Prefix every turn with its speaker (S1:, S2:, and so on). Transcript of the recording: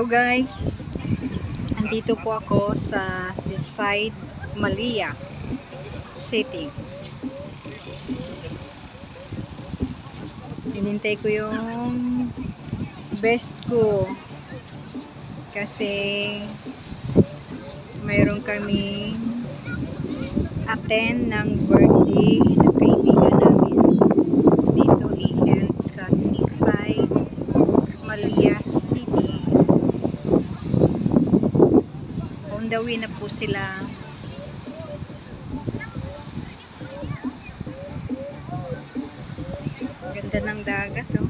S1: Hello guys! Andito po ako sa Seaside, Malia City. Inintay ko yung best ko kasi mayroon kami attend ng birthday ng kaibigan namin dito iyan sa Seaside, Malia City. On na po sila. Ganda ng dagat, oh.